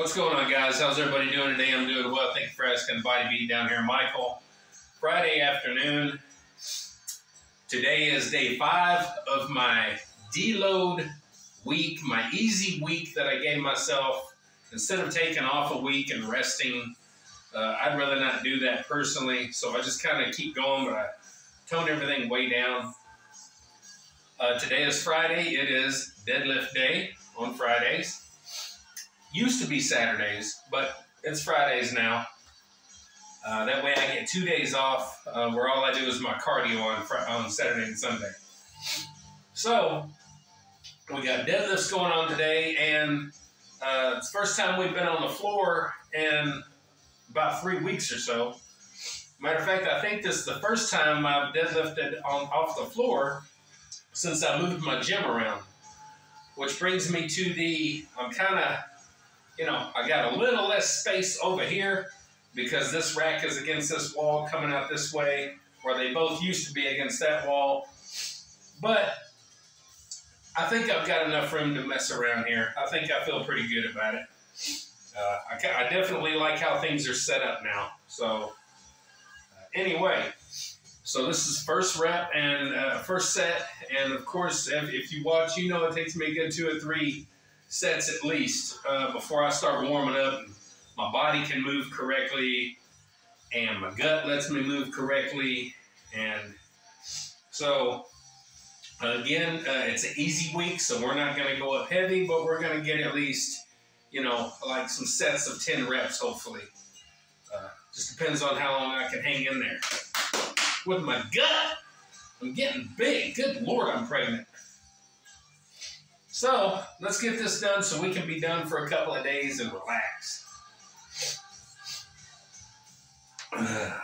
What's going on, guys? How's everybody doing today? I'm doing well. Thank you for asking. Body Beatdown here, Michael. Friday afternoon. Today is day five of my deload week, my easy week that I gave myself. Instead of taking off a week and resting, uh, I'd rather not do that personally. So I just kind of keep going, but I tone everything way down. Uh, today is Friday. It is deadlift day on Fridays. Used to be Saturdays, but it's Fridays now. Uh, that way I get two days off uh, where all I do is my cardio on, on Saturday and Sunday. So, we got deadlifts going on today, and uh, it's the first time we've been on the floor in about three weeks or so. Matter of fact, I think this is the first time I've deadlifted on off the floor since I moved my gym around. Which brings me to the, I'm kind of, you know, I got a little less space over here because this rack is against this wall coming out this way, where they both used to be against that wall. But I think I've got enough room to mess around here. I think I feel pretty good about it. Uh, I, I, definitely like how things are set up now. So, uh, anyway, so this is first rep and uh, first set. And of course, if, if, you watch, you know it takes me a good two or three sets at least uh, before I start warming up. My body can move correctly, and my gut lets me move correctly. And so, again, uh, it's an easy week, so we're not going to go up heavy, but we're going to get at least, you know, like some sets of 10 reps, hopefully. Uh, just depends on how long I can hang in there. With my gut, I'm getting big. Good Lord, I'm pregnant. So, let's get this done so we can be done for a couple of days and relax.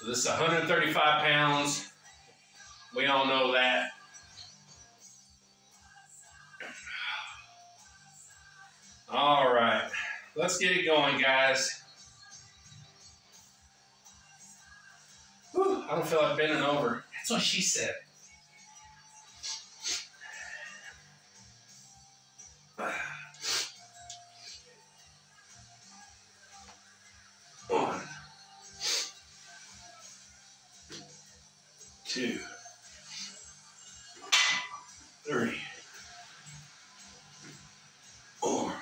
So this is 135 pounds. We all know that. All right, let's get it going, guys. Whew, I don't feel like bending over. That's what she said. Two, three, four.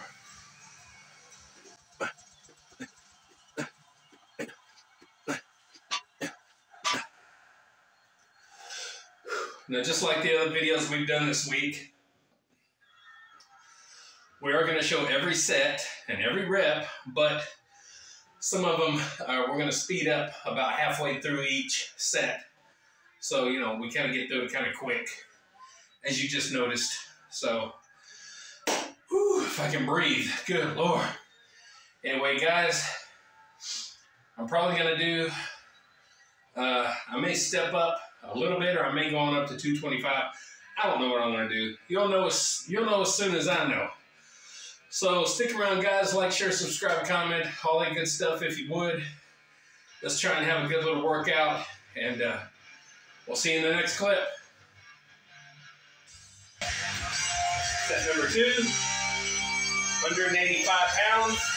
Now, just like the other videos we've done this week, we are going to show every set and every rep, but some of them we're going to speed up about halfway through each set. So, you know, we kind of get through it kind of quick, as you just noticed. So, whew, if I can breathe, good Lord. Anyway, guys, I'm probably going to do, uh, I may step up a little bit, or I may go on up to 225. I don't know what I'm going to do. You'll know, as, you'll know as soon as I know. So stick around, guys. Like, share, subscribe, comment, all that good stuff if you would. Let's try and have a good little workout, and uh, we'll see you in the next clip. Set number two, 185 pounds.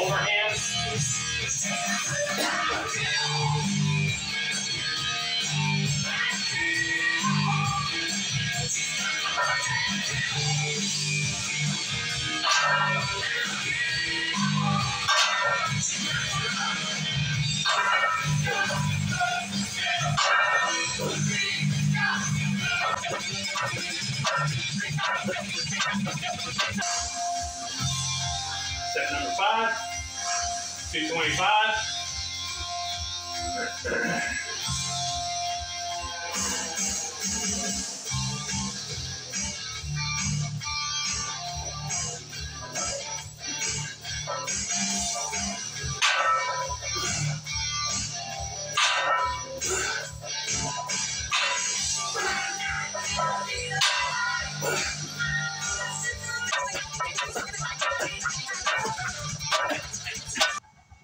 Overhand. Set number five, 225.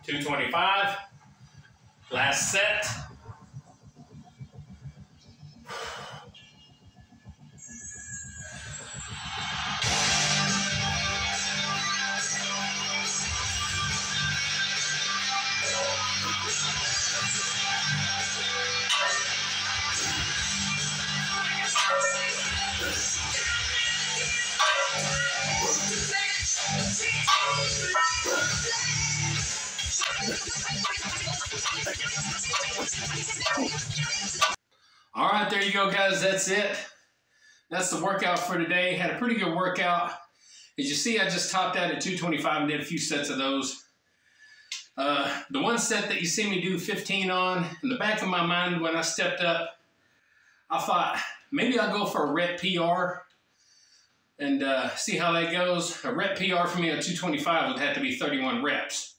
Two twenty-five. Last set. Right, there you go, guys. That's it. That's the workout for today. Had a pretty good workout. As you see, I just topped out at 225 and did a few sets of those. Uh, the one set that you see me do 15 on, in the back of my mind when I stepped up, I thought maybe I'll go for a rep PR and uh, see how that goes. A rep PR for me at 225 would have to be 31 reps.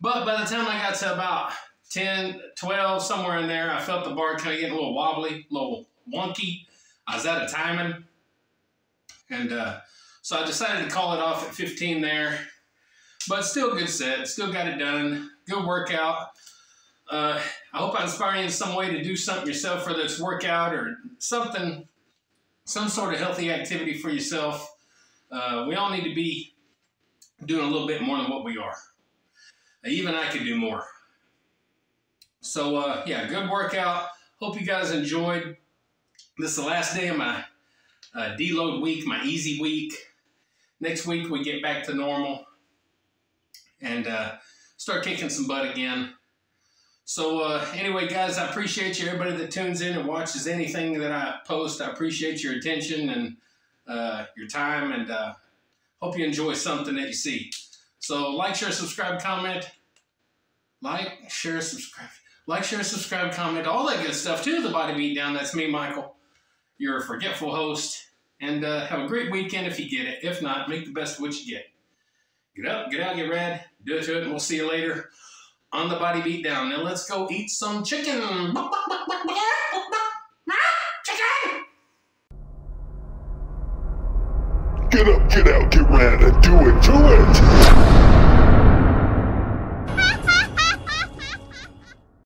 But by the time I got to about 10, 12, somewhere in there, I felt the bar kind of getting a little wobbly, a little wonky. I was out of timing. And uh, so I decided to call it off at 15 there. But still good set, still got it done. Good workout. Uh, I hope I inspire you in some way to do something yourself, whether it's workout or something, some sort of healthy activity for yourself. Uh, we all need to be doing a little bit more than what we are. Even I could do more. So, uh, yeah, good workout. Hope you guys enjoyed. This is the last day of my uh, deload week, my easy week. Next week, we get back to normal and uh, start kicking some butt again. So, uh, anyway, guys, I appreciate you. Everybody that tunes in and watches anything that I post, I appreciate your attention and uh, your time, and uh, hope you enjoy something that you see. So, like, share, subscribe, comment. Like, share, subscribe. Like, share, subscribe, comment, all that good stuff to the Body Beatdown. That's me, Michael, your forgetful host. And uh, have a great weekend if you get it. If not, make the best of what you get. Get up, get out, get red, do it to it, and we'll see you later on the Body Beatdown. Now let's go eat some chicken. Chicken! Get up, get out, get red, and do it, do it!